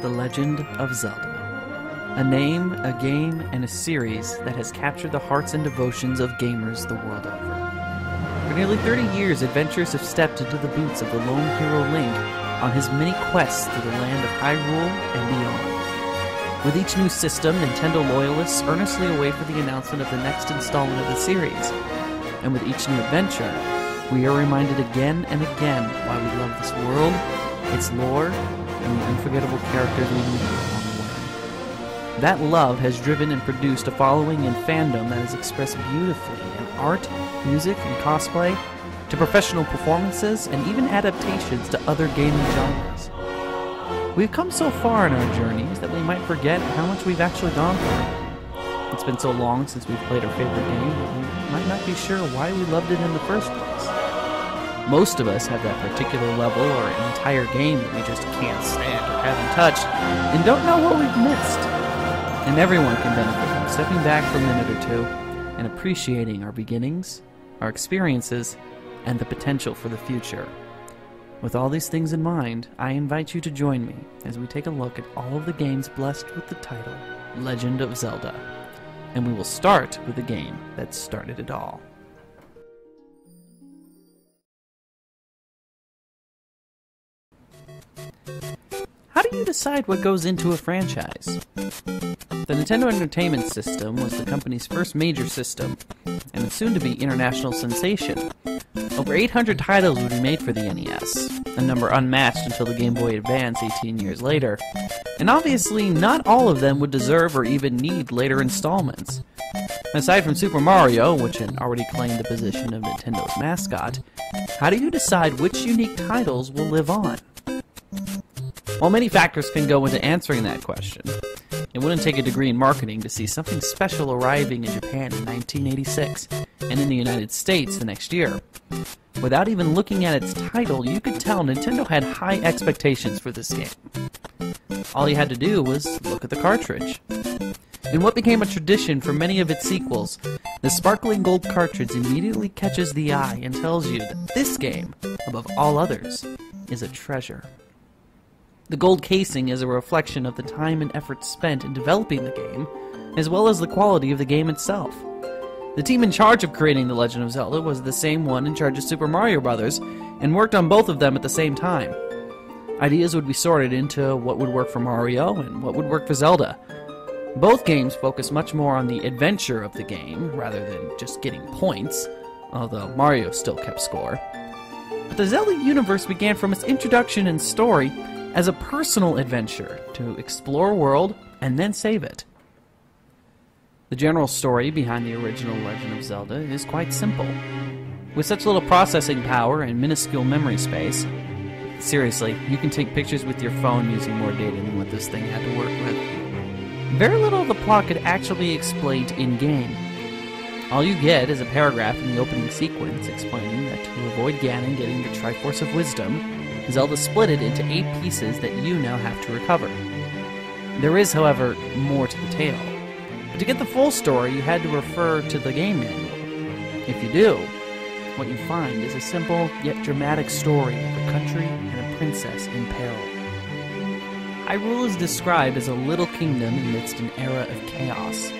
The Legend of Zelda. A name, a game, and a series that has captured the hearts and devotions of gamers the world over. For nearly 30 years, adventurers have stepped into the boots of the lone hero Link on his many quests through the land of Hyrule and beyond. With each new system, Nintendo loyalists earnestly await for the announcement of the next installment of the series. And with each new adventure, we are reminded again and again why we love this world, its lore, and unforgettable characters we meet along the way. That love has driven and produced a following and fandom that is expressed beautifully in art, music, and cosplay, to professional performances, and even adaptations to other gaming genres. We've come so far in our journeys that we might forget how much we've actually gone through. It's been so long since we've played our favorite game that we might not be sure why we loved it in the first place. Most of us have that particular level or entire game that we just can't stand or haven't touched and don't know what we've missed. And everyone can benefit from stepping back for a minute or two and appreciating our beginnings, our experiences, and the potential for the future. With all these things in mind, I invite you to join me as we take a look at all of the games blessed with the title Legend of Zelda. And we will start with the game that started it all. Do you decide what goes into a franchise? The Nintendo Entertainment System was the company's first major system, and a soon to be international sensation. Over 800 titles would be made for the NES, a number unmatched until the Game Boy Advance 18 years later. And obviously, not all of them would deserve or even need later installments. Aside from Super Mario, which had already claimed the position of Nintendo's mascot, how do you decide which unique titles will live on? While many factors can go into answering that question, it wouldn't take a degree in marketing to see something special arriving in Japan in 1986 and in the United States the next year. Without even looking at its title, you could tell Nintendo had high expectations for this game. All you had to do was look at the cartridge. In what became a tradition for many of its sequels, the sparkling gold cartridge immediately catches the eye and tells you that this game, above all others, is a treasure. The gold casing is a reflection of the time and effort spent in developing the game, as well as the quality of the game itself. The team in charge of creating The Legend of Zelda was the same one in charge of Super Mario Bros., and worked on both of them at the same time. Ideas would be sorted into what would work for Mario and what would work for Zelda. Both games focus much more on the adventure of the game rather than just getting points, although Mario still kept score. But the Zelda universe began from its introduction and story as a personal adventure to explore a world and then save it. The general story behind the original Legend of Zelda is quite simple. With such little processing power and minuscule memory space, seriously, you can take pictures with your phone using more data than what this thing had to work with. Very little of the plot could actually be explained in game. All you get is a paragraph in the opening sequence explaining that to avoid Ganon getting the Triforce of Wisdom, Zelda split it into eight pieces that you now have to recover. There is, however, more to the tale. But to get the full story, you had to refer to the game manual. If you do, what you find is a simple yet dramatic story of a country and a princess in peril. Hyrule is described as a little kingdom amidst an era of chaos.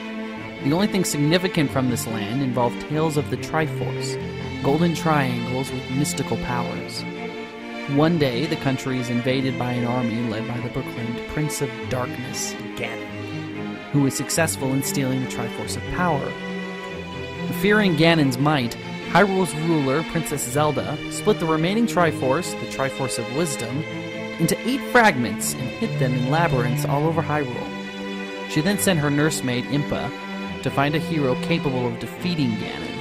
The only thing significant from this land involved tales of the Triforce, golden triangles with mystical powers. One day, the country is invaded by an army led by the proclaimed Prince of Darkness, Ganon, who is successful in stealing the Triforce of Power. Fearing Ganon's might, Hyrule's ruler, Princess Zelda, split the remaining Triforce, the Triforce of Wisdom, into eight fragments and hid them in labyrinths all over Hyrule. She then sent her nursemaid, Impa, to find a hero capable of defeating Ganon.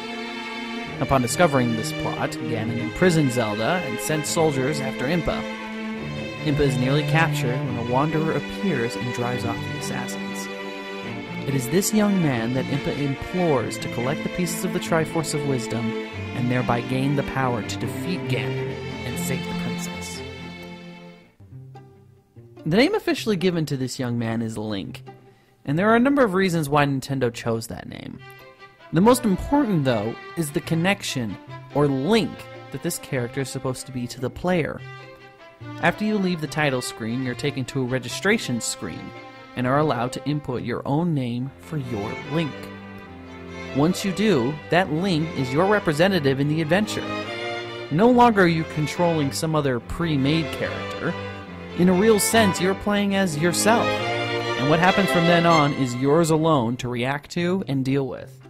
Upon discovering this plot, Ganon imprisons Zelda and sends soldiers after Impa. Impa is nearly captured when a wanderer appears and drives off the assassins. It is this young man that Impa implores to collect the pieces of the Triforce of Wisdom and thereby gain the power to defeat Ganon and save the princess. The name officially given to this young man is Link, and there are a number of reasons why Nintendo chose that name. The most important, though, is the connection or link that this character is supposed to be to the player. After you leave the title screen, you're taken to a registration screen and are allowed to input your own name for your Link. Once you do, that Link is your representative in the adventure. No longer are you controlling some other pre made character. In a real sense, you're playing as yourself. And what happens from then on is yours alone to react to and deal with.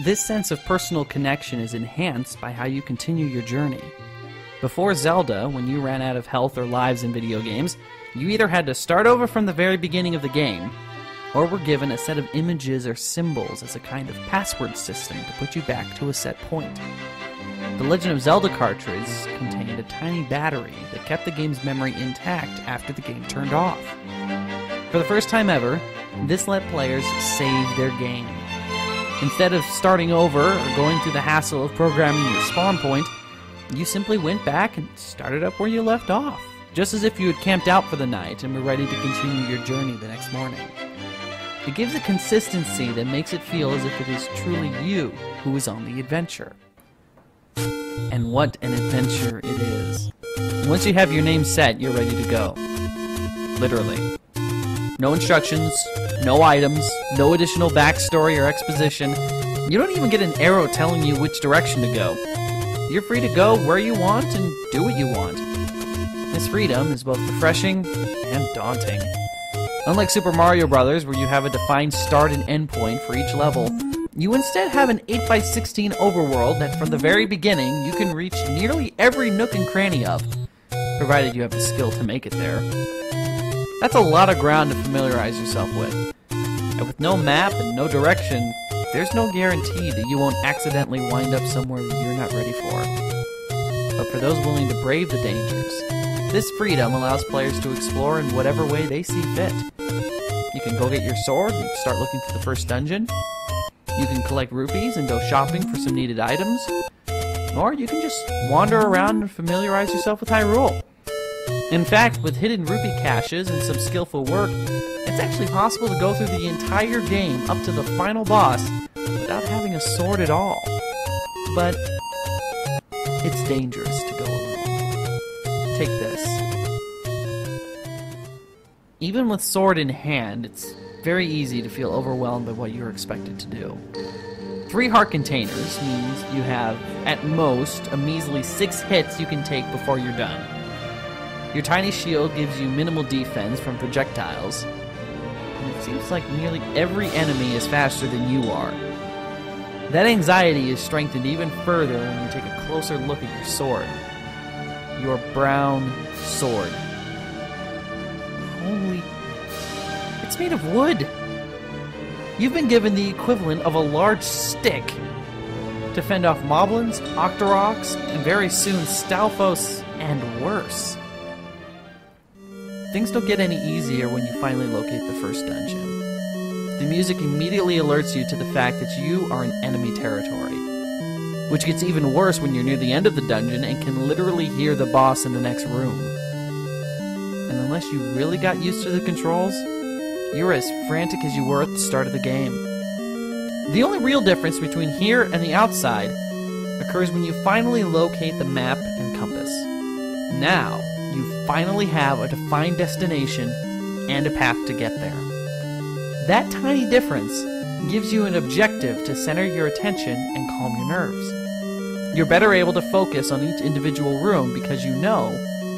This sense of personal connection is enhanced by how you continue your journey. Before Zelda, when you ran out of health or lives in video games, you either had to start over from the very beginning of the game, or were given a set of images or symbols as a kind of password system to put you back to a set point. The Legend of Zelda cartridge contained a tiny battery that kept the game's memory intact after the game turned off. For the first time ever, this let players save their game. Instead of starting over or going through the hassle of programming your spawn point, you simply went back and started up where you left off, just as if you had camped out for the night and were ready to continue your journey the next morning. It gives a consistency that makes it feel as if it is truly you who is on the adventure. And what an adventure it is. Once you have your name set, you're ready to go. Literally. No instructions, no items, no additional backstory or exposition. You don't even get an arrow telling you which direction to go. You're free to go where you want and do what you want. This freedom is both refreshing and daunting. Unlike Super Mario Bros., where you have a defined start and end point for each level, you instead have an 8x16 overworld that from the very beginning you can reach nearly every nook and cranny of, provided you have the skill to make it there. That's a lot of ground to familiarize yourself with. And with no map and no direction, there's no guarantee that you won't accidentally wind up somewhere you're not ready for. But for those willing to brave the dangers, this freedom allows players to explore in whatever way they see fit. You can go get your sword and start looking for the first dungeon. You can collect rupees and go shopping for some needed items. Or you can just wander around and familiarize yourself with Hyrule. In fact, with hidden rupee caches and some skillful work, it's actually possible to go through the entire game up to the final boss without having a sword at all. But it's dangerous to go alone. Take this. Even with sword in hand, it's very easy to feel overwhelmed by what you're expected to do. Three heart containers means you have, at most, a measly six hits you can take before you're done. Your tiny shield gives you minimal defense from projectiles, and it seems like nearly every enemy is faster than you are. That anxiety is strengthened even further when you take a closer look at your sword. Your brown sword. Holy it's made of wood. You've been given the equivalent of a large stick to fend off moblins, octoroks, and very soon Stalfos, and worse. Things don't get any easier when you finally locate the first dungeon. The music immediately alerts you to the fact that you are in enemy territory, which gets even worse when you're near the end of the dungeon and can literally hear the boss in the next room. And unless you really got used to the controls, you're as frantic as you were at the start of the game. The only real difference between here and the outside occurs when you finally locate the map and compass. Now, finally have a defined destination and a path to get there. That tiny difference gives you an objective to center your attention and calm your nerves. You're better able to focus on each individual room because you know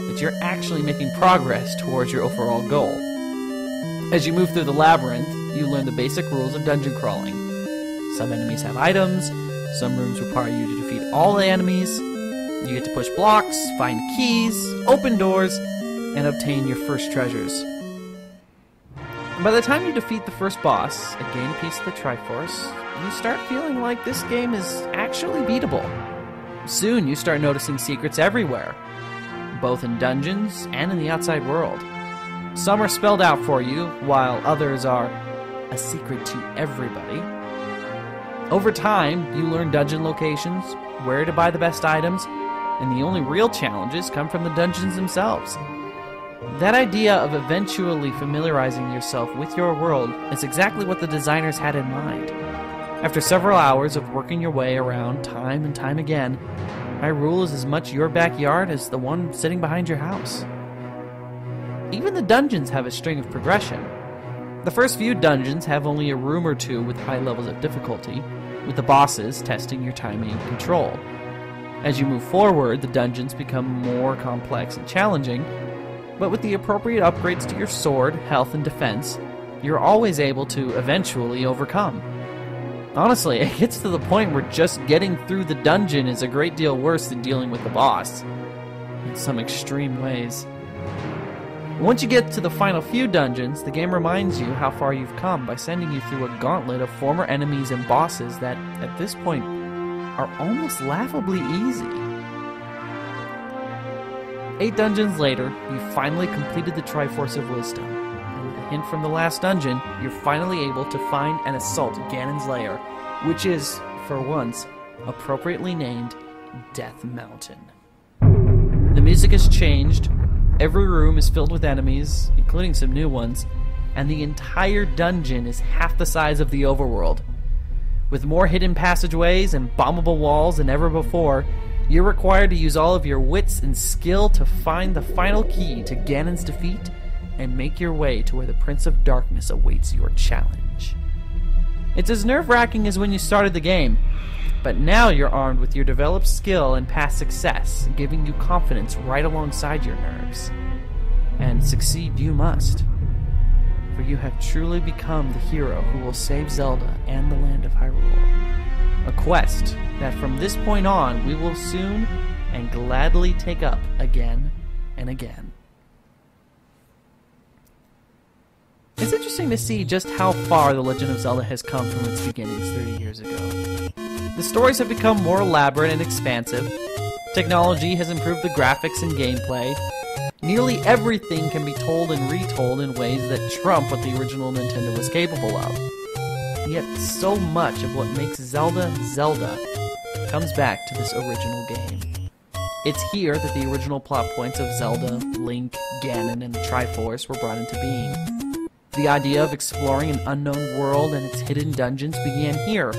that you're actually making progress towards your overall goal. As you move through the labyrinth, you learn the basic rules of dungeon crawling. Some enemies have items, some rooms require you to defeat all the enemies. You get to push blocks, find keys, open doors, and obtain your first treasures. By the time you defeat the first boss and gain a piece of the Triforce, you start feeling like this game is actually beatable. Soon you start noticing secrets everywhere, both in dungeons and in the outside world. Some are spelled out for you, while others are a secret to everybody. Over time, you learn dungeon locations, where to buy the best items, and the only real challenges come from the dungeons themselves. That idea of eventually familiarizing yourself with your world is exactly what the designers had in mind. After several hours of working your way around time and time again, Hyrule is as much your backyard as the one sitting behind your house. Even the dungeons have a string of progression. The first few dungeons have only a room or two with high levels of difficulty, with the bosses testing your timing and control. As you move forward, the dungeons become more complex and challenging, but with the appropriate upgrades to your sword, health, and defense, you're always able to eventually overcome. Honestly, it gets to the point where just getting through the dungeon is a great deal worse than dealing with the boss. In some extreme ways. Once you get to the final few dungeons, the game reminds you how far you've come by sending you through a gauntlet of former enemies and bosses that, at this point, are almost laughably easy. Eight dungeons later, you've finally completed the Triforce of Wisdom. And with a hint from the last dungeon, you're finally able to find and assault Ganon's lair, which is, for once, appropriately named Death Mountain. The music has changed, every room is filled with enemies, including some new ones, and the entire dungeon is half the size of the overworld. With more hidden passageways and bombable walls than ever before, you're required to use all of your wits and skill to find the final key to Ganon's defeat and make your way to where the Prince of Darkness awaits your challenge. It's as nerve wracking as when you started the game, but now you're armed with your developed skill and past success, giving you confidence right alongside your nerves. And succeed you must, for you have truly become the hero who will save Zelda and the land of Hyrule. A quest that from this point on we will soon and gladly take up again and again. It's interesting to see just how far The Legend of Zelda has come from its beginnings 30 years ago. The stories have become more elaborate and expansive. Technology has improved the graphics and gameplay. Nearly everything can be told and retold in ways that trump what the original Nintendo was capable of. Yet so much of what makes Zelda Zelda comes back to this original game. It's here that the original plot points of Zelda, Link, Ganon, and the Triforce were brought into being. The idea of exploring an unknown world and its hidden dungeons began here,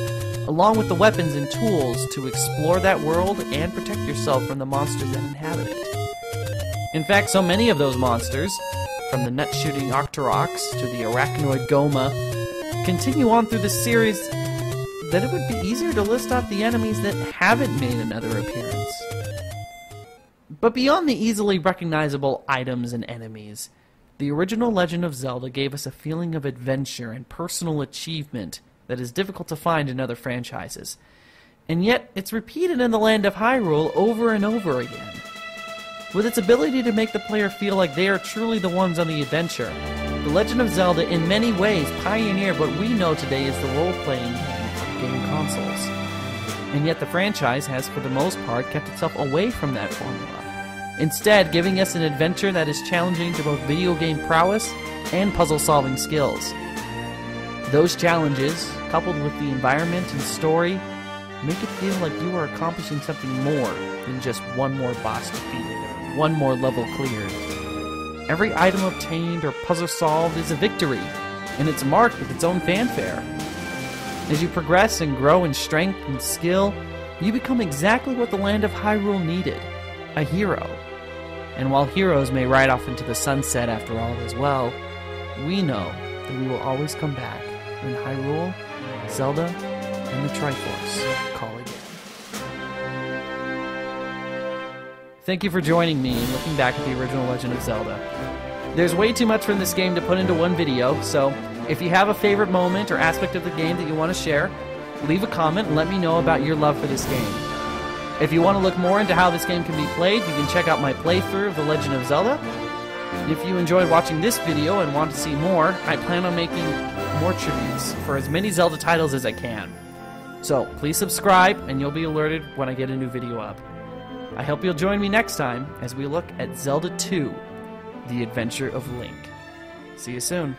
along with the weapons and tools to explore that world and protect yourself from the monsters that inhabit it. In fact, so many of those monsters, from the nut-shooting Octoroks to the arachnoid Gohma, continue on through the series that it would be easier to list off the enemies that haven't made another appearance. But beyond the easily recognizable items and enemies, the original Legend of Zelda gave us a feeling of adventure and personal achievement that is difficult to find in other franchises. And yet, it's repeated in the land of Hyrule over and over again. With its ability to make the player feel like they are truly the ones on the adventure, The Legend of Zelda in many ways pioneered what we know today as the role-playing game game consoles. And yet the franchise has, for the most part, kept itself away from that formula instead giving us an adventure that is challenging to both video game prowess and puzzle solving skills. Those challenges, coupled with the environment and story, make it feel like you are accomplishing something more than just one more boss defeated one more level cleared. Every item obtained or puzzle solved is a victory, and it's marked with its own fanfare. As you progress and grow in strength and skill, you become exactly what the land of Hyrule needed a hero. And while heroes may ride off into the sunset after all as well, we know that we will always come back when Hyrule, Zelda, and the Triforce call Thank you for joining me and looking back at the original Legend of Zelda. There's way too much from this game to put into one video, so if you have a favorite moment or aspect of the game that you want to share, leave a comment and let me know about your love for this game. If you want to look more into how this game can be played, you can check out my playthrough of The Legend of Zelda. If you enjoyed watching this video and want to see more, I plan on making more tributes for as many Zelda titles as I can. So please subscribe and you'll be alerted when I get a new video up. I hope you'll join me next time as we look at Zelda 2, The Adventure of Link. See you soon.